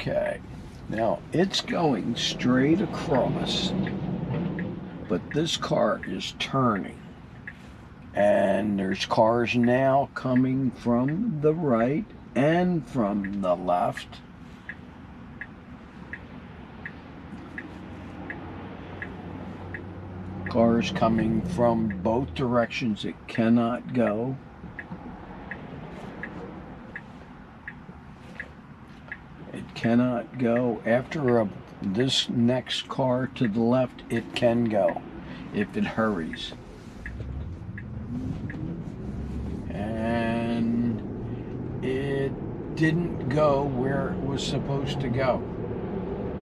Okay. Now it's going straight across, but this car is turning. And there's cars now coming from the right and from the left. Cars coming from both directions it cannot go. It cannot go after a, this next car to the left. It can go if it hurries. And it didn't go where it was supposed to go.